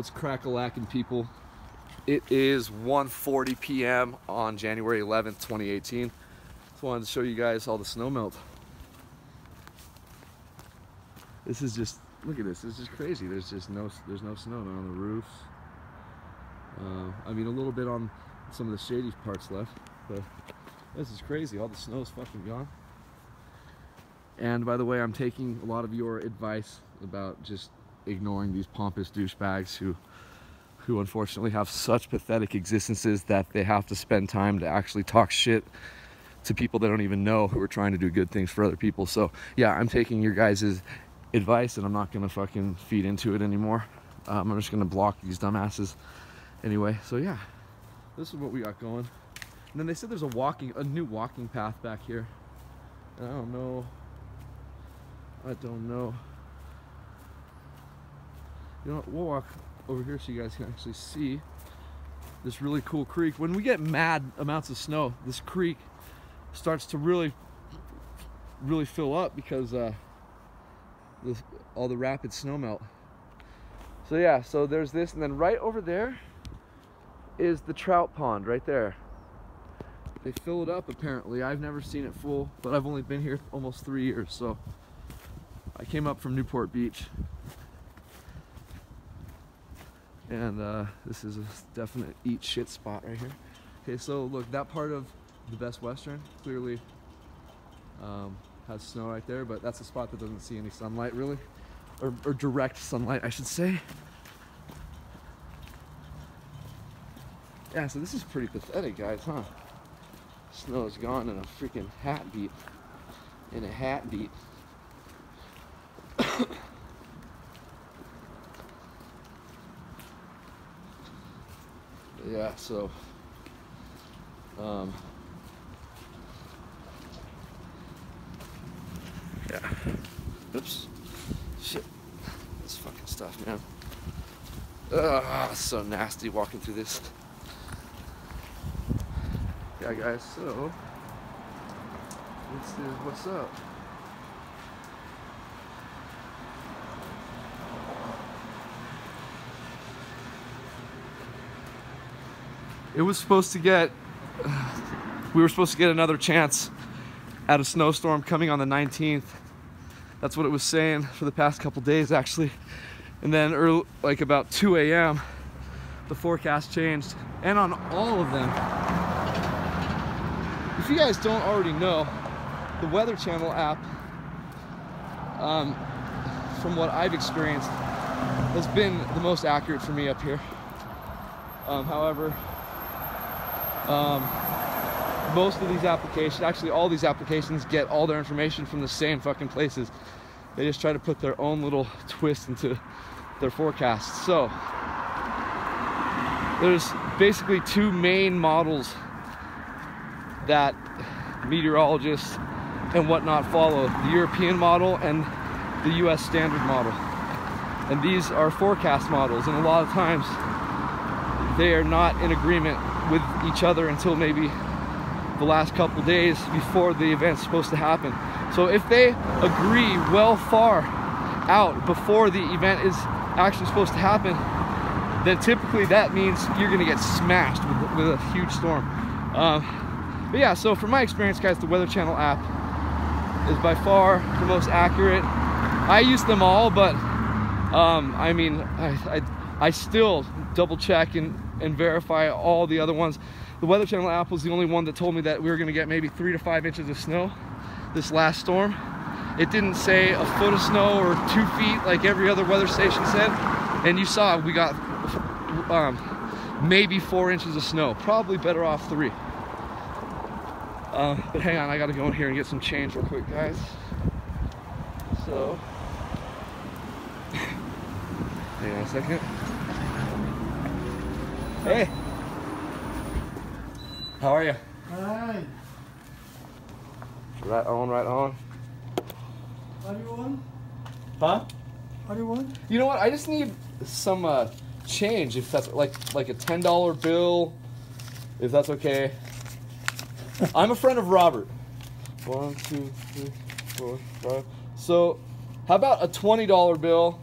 What's crack-a-lacking, people? It is 1.40 p.m. on January 11th, 2018. Just wanted to show you guys all the snow melt. This is just, look at this, it's just crazy. There's just no, there's no snow on the roofs. Uh, I mean, a little bit on some of the shady parts left, but this is crazy. All the snow's fucking gone. And by the way, I'm taking a lot of your advice about just ignoring these pompous douchebags who who unfortunately have such pathetic existences that they have to spend time to actually talk shit to people they don't even know who are trying to do good things for other people. So yeah, I'm taking your guys' advice and I'm not gonna fucking feed into it anymore. Um, I'm just gonna block these dumbasses anyway. So yeah, this is what we got going. And then they said there's a walking, a new walking path back here. And I don't know. I don't know. You know, we'll walk over here so you guys can actually see this really cool creek. When we get mad amounts of snow, this creek starts to really, really fill up because uh, all the rapid snow melt. So yeah, so there's this, and then right over there is the trout pond right there. They fill it up apparently. I've never seen it full, but I've only been here almost three years, so I came up from Newport Beach and uh, this is a definite eat shit spot right here. Okay, so look, that part of the Best Western clearly um, has snow right there, but that's a spot that doesn't see any sunlight really, or, or direct sunlight, I should say. Yeah, so this is pretty pathetic, guys, huh? Snow is gone in a freaking hat beat. In a hat beat. yeah, so um, yeah. Oops. Shit. This fucking stuff, man. Ugh, so nasty walking through this. Yeah, guys, so this is what's up. It was supposed to get we were supposed to get another chance at a snowstorm coming on the 19th that's what it was saying for the past couple days actually. And then early, like about 2 a.m the forecast changed. And on all of them. If you guys don't already know the weather channel app um, from what I've experienced has been the most accurate for me up here. Um, however um, most of these applications, actually all these applications get all their information from the same fucking places. They just try to put their own little twist into their forecasts. So there's basically two main models that meteorologists and whatnot follow. The European model and the US standard model. And these are forecast models and a lot of times they are not in agreement with each other until maybe the last couple days before the event's supposed to happen. So if they agree well far out before the event is actually supposed to happen, then typically that means you're gonna get smashed with, with a huge storm. Um, but yeah, so from my experience, guys, the Weather Channel app is by far the most accurate. I use them all, but um, I mean, I, I, I still double check and and verify all the other ones. The Weather Channel app was the only one that told me that we were gonna get maybe three to five inches of snow this last storm. It didn't say a foot of snow or two feet like every other weather station said. And you saw we got um, maybe four inches of snow. Probably better off three. Uh, but hang on, I gotta go in here and get some change real quick, guys. So, hang on a second. Hey. How are you? Hi. Right on, right on. What do you want? Huh? What do you want? You know what? I just need some uh, change, if that's like like a ten dollar bill, if that's okay. I'm a friend of Robert. One, two, three, four, five. So, how about a twenty dollar bill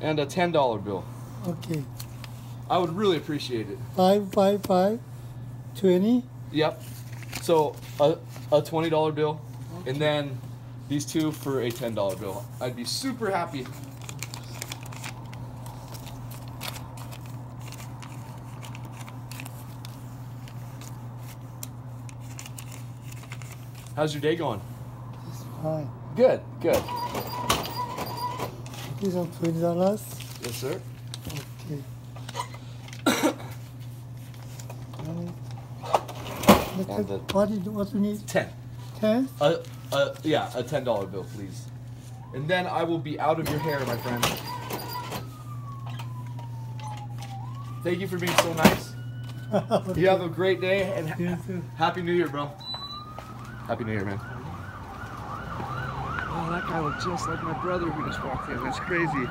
and a ten dollar bill? Okay. I would really appreciate it. Five, five, five, twenty. Yep. So a, a twenty dollar bill, and then these two for a ten dollar bill. I'd be super happy. How's your day going? It's fine. Good. Good. These are twenty dollars. Yes, sir. Okay. Right. Look And the- what do you, what do you need? Ten. Ten? A, a, yeah, a ten dollar bill, please. And then I will be out of your hair, my friend. Thank you for being so nice. You have a great day and ha- happy New Year, bro. Happy New Year, man. Oh, that guy looked just like my brother who just walked in. That's crazy.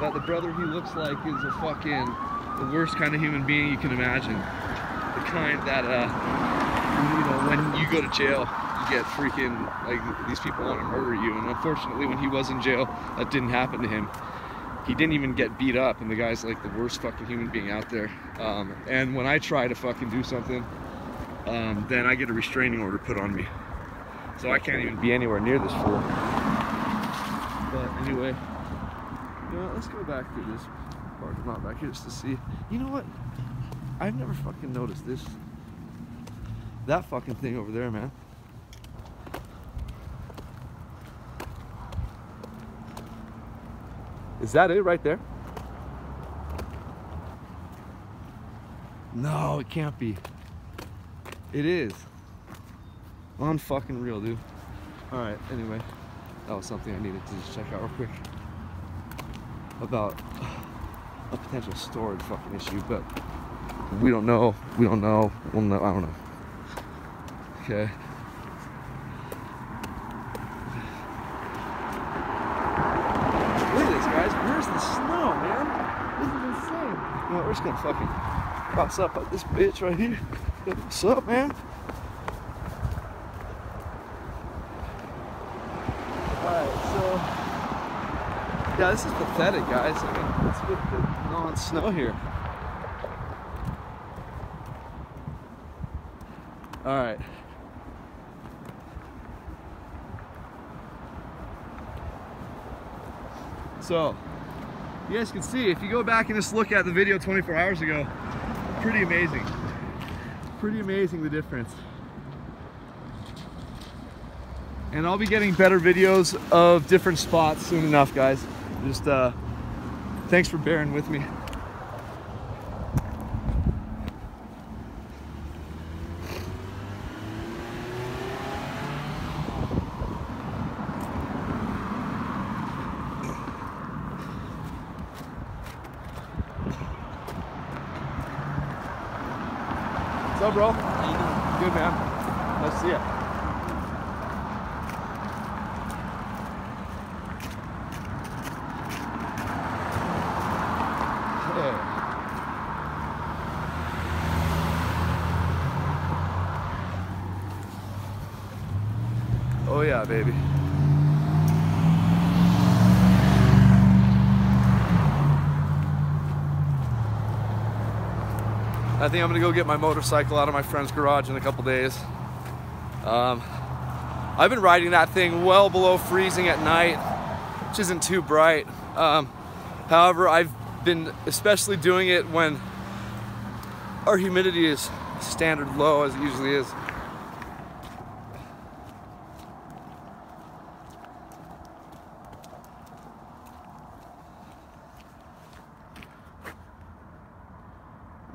That the brother he looks like is a fucking the worst kind of human being you can imagine. Kind that uh, you know, when you go to jail, you get freaking like these people want to murder you. And unfortunately, when he was in jail, that didn't happen to him. He didn't even get beat up, and the guy's like the worst fucking human being out there. Um, and when I try to fucking do something, um, then I get a restraining order put on me. So I can't even be anywhere near this fool. But anyway, you know, let's go back to this parking lot back here just to see. You know what? I've never fucking noticed this. That fucking thing over there, man. Is that it right there? No, it can't be. It is. On fucking real, dude. Alright, anyway. That was something I needed to just check out real quick. About a potential storage fucking issue, but we don't know. We don't know. We'll know. I don't know. Okay. Look at this, guys. Where's the snow, man? This is insane. You know? We're just gonna fucking bounce up at this bitch right here. What's up, man? Alright, so yeah, this is pathetic, guys. I mean, it's with the non-snow here. All right. So, you guys can see if you go back and just look at the video 24 hours ago, pretty amazing. Pretty amazing the difference. And I'll be getting better videos of different spots soon enough, guys. Just uh, thanks for bearing with me. What's up, bro? Good, man. To see it. Oh yeah, baby. I think I'm gonna go get my motorcycle out of my friend's garage in a couple days. Um, I've been riding that thing well below freezing at night, which isn't too bright. Um, however, I've been especially doing it when our humidity is standard low as it usually is.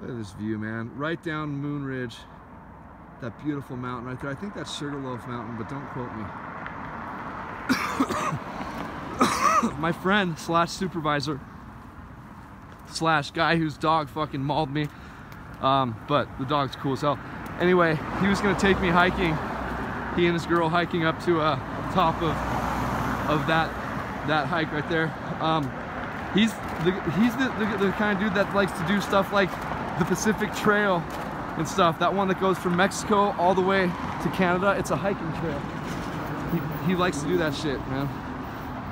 Look at this view, man. Right down Moonridge. That beautiful mountain right there. I think that's Sugarloaf Mountain, but don't quote me. My friend slash supervisor slash guy whose dog fucking mauled me. Um, but the dog's cool as hell. Anyway, he was gonna take me hiking. He and his girl hiking up to uh, top of of that that hike right there. Um, he's the he's the, the, the kind of dude that likes to do stuff like the Pacific Trail and stuff. That one that goes from Mexico all the way to Canada. It's a hiking trail. He, he likes to do that shit, man.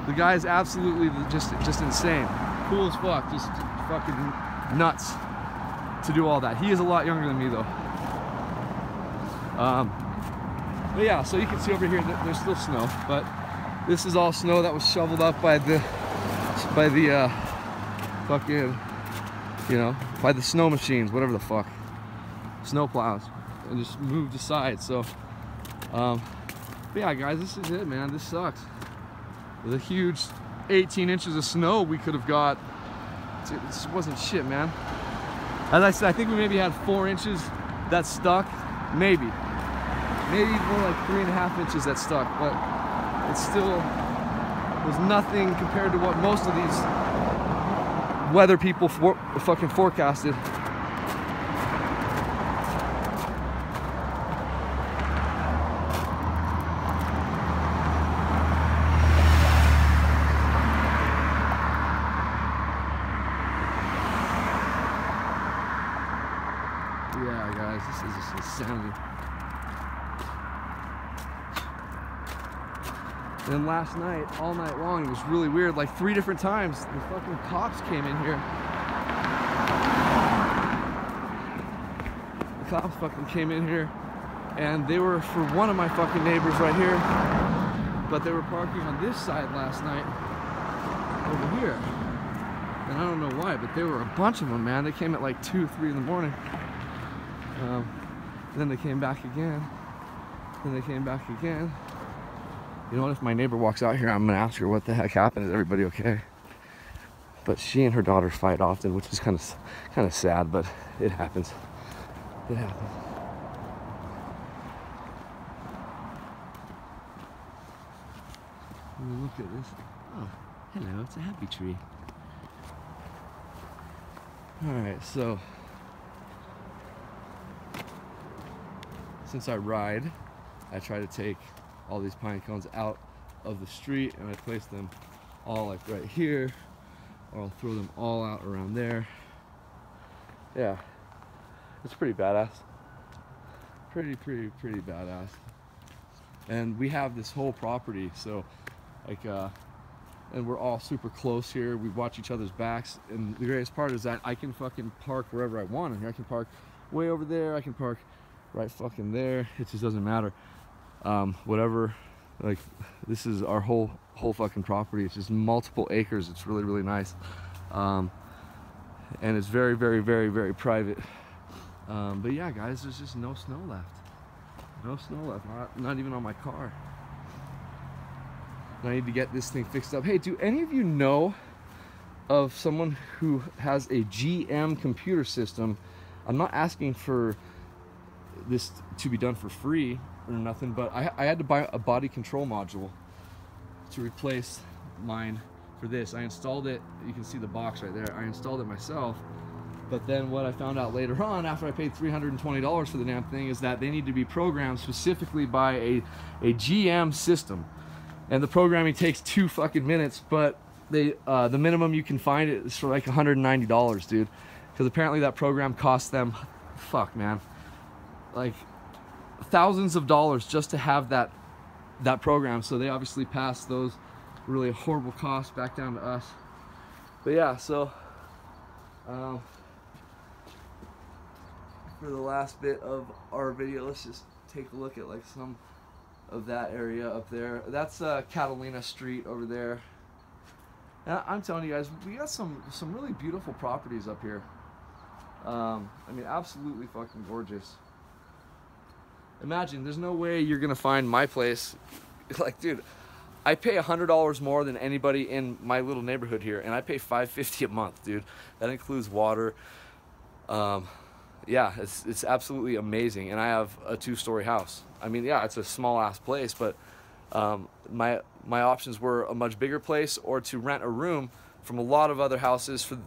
The guy is absolutely just just insane. cool as fuck. Just fucking nuts to do all that. He is a lot younger than me though. Um, but yeah, so you can see over here that there's still snow, but this is all snow that was shoveled up by the by the uh, fucking you know by the snow machines, whatever the fuck, snow plows, and just moved aside. So, um, yeah, guys, this is it, man. This sucks. The huge 18 inches of snow we could have got. It this wasn't shit, man. As I said, I think we maybe had four inches that stuck, maybe. Maybe more like three and a half inches that stuck, but it still was nothing compared to what most of these weather people for, fucking forecasted. Yeah, guys, this insanity. Then last night, all night long, it was really weird. Like three different times, the fucking cops came in here. The cops fucking came in here, and they were for one of my fucking neighbors right here, but they were parking on this side last night, over here. And I don't know why, but there were a bunch of them, man. They came at like two, three in the morning. Um, then they came back again. Then they came back again. You know what? If my neighbor walks out here, I'm gonna ask her what the heck happened. Is everybody okay? But she and her daughter fight often, which is kind of kind of sad, but it happens. It happens. Look at this. Oh, hello! It's a happy tree. All right, so since I ride, I try to take all these pine cones out of the street and I place them all like right here or I'll throw them all out around there. Yeah, it's pretty badass. Pretty, pretty, pretty badass. And we have this whole property, so like, uh, and we're all super close here. We watch each other's backs, and the greatest part is that I can fucking park wherever I want. And I can park way over there. I can park right fucking there. It just doesn't matter. Um, whatever. Like this is our whole whole fucking property. It's just multiple acres. It's really really nice, um, and it's very very very very private. Um, but yeah, guys, there's just no snow left. No snow left. Not not even on my car. I need to get this thing fixed up. Hey, do any of you know of someone who has a GM computer system? I'm not asking for this to be done for free or nothing, but I, I had to buy a body control module to replace mine for this. I installed it, you can see the box right there. I installed it myself, but then what I found out later on after I paid $320 for the damn thing is that they need to be programmed specifically by a, a GM system. And the programming takes two fucking minutes, but they uh, the minimum you can find it is for like $190, dude. Because apparently that program costs them, fuck man, like thousands of dollars just to have that that program. So they obviously passed those really horrible costs back down to us. But yeah, so um, for the last bit of our video, let's just take a look at like some of that area up there. That's uh, Catalina Street over there. And I'm telling you guys, we got some some really beautiful properties up here. Um, I mean, absolutely fucking gorgeous. Imagine, there's no way you're gonna find my place. Like, dude, I pay hundred dollars more than anybody in my little neighborhood here, and I pay five fifty a month, dude. That includes water. Um, yeah, it's it's absolutely amazing, and I have a two-story house. I mean, yeah, it's a small ass place, but um, my my options were a much bigger place or to rent a room from a lot of other houses for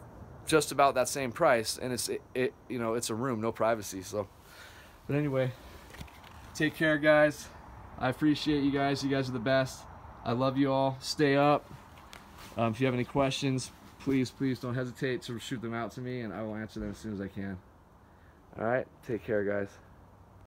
just about that same price, and it's it, it you know it's a room, no privacy. So, but anyway, take care, guys. I appreciate you guys. You guys are the best. I love you all. Stay up. Um, if you have any questions, please, please don't hesitate to shoot them out to me, and I will answer them as soon as I can. All right, take care, guys.